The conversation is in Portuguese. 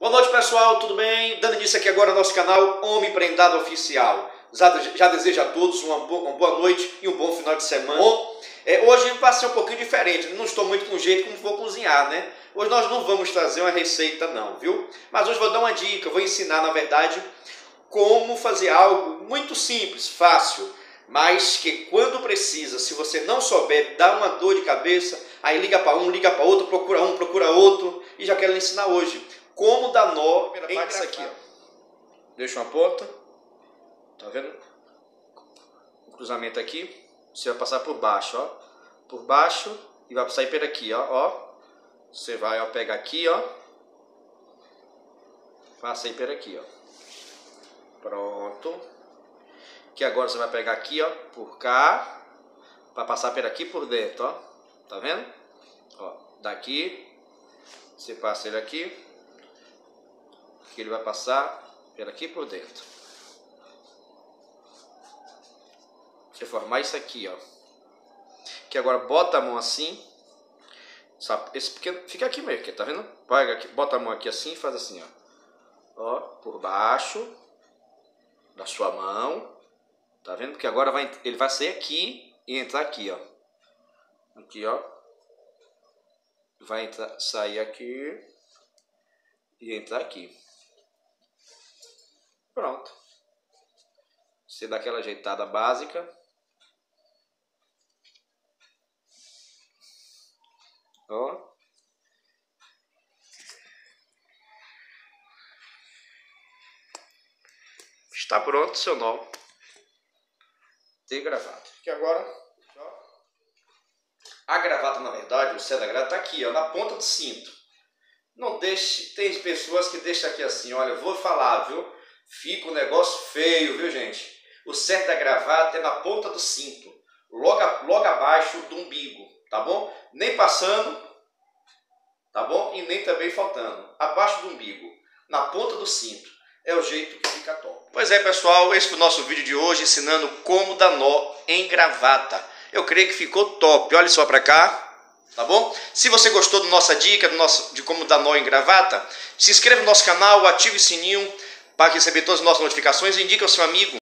Boa noite pessoal, tudo bem? Dando início aqui agora ao nosso canal Homem Prendado Oficial. Já, já desejo a todos uma boa, uma boa noite e um bom final de semana. Bom, é, hoje vai ser um pouquinho diferente, não estou muito com jeito como vou cozinhar, né? Hoje nós não vamos trazer uma receita não, viu? Mas hoje vou dar uma dica, vou ensinar na verdade como fazer algo muito simples, fácil, mas que quando precisa, se você não souber, dá uma dor de cabeça, aí liga para um, liga para outro, procura um, procura outro, e já quero lhe ensinar hoje como dar nó em isso aqui. Ó. Deixa uma ponta, tá vendo? O cruzamento aqui, você vai passar por baixo, ó, por baixo e vai sair por aqui, ó, ó. Você vai ó, pegar aqui, ó, passa aí por aqui, ó. Pronto. Que agora você vai pegar aqui, ó, por cá, para passar por aqui por dentro, ó. Tá vendo? Ó, daqui, você passa ele aqui, que ele vai passar por aqui por dentro. Você formar isso aqui, ó. Que agora bota a mão assim. Sabe? Esse pequeno fica aqui mesmo, tá vendo? Pega aqui, bota a mão aqui assim e faz assim, ó. Ó, por baixo da sua mão. Tá vendo? Porque agora vai, ele vai sair aqui e entrar aqui, ó. Aqui, ó. Vai entrar, sair aqui e entrar aqui. Pronto. Você dá aquela ajeitada básica. Ó. Está pronto seu nó de gravata. Que agora, ó, a gravata na verdade, o céu da gravata está aqui, ó, na ponta do cinto. Não deixe, tem pessoas que deixam aqui assim, olha, vou falar, viu? Fica um negócio feio, viu gente? O certo da gravata é na ponta do cinto, logo, logo abaixo do umbigo, tá bom? Nem passando, tá bom? E nem também faltando, abaixo do umbigo, na ponta do cinto. É o jeito que fica top. Pois é, pessoal, esse foi o nosso vídeo de hoje ensinando como dar nó em gravata. Eu creio que ficou top. Olha só para cá, tá bom? Se você gostou da nossa dica do nosso, de como dar nó em gravata, se inscreva no nosso canal, ative o sininho para receber todas as nossas notificações indique ao seu amigo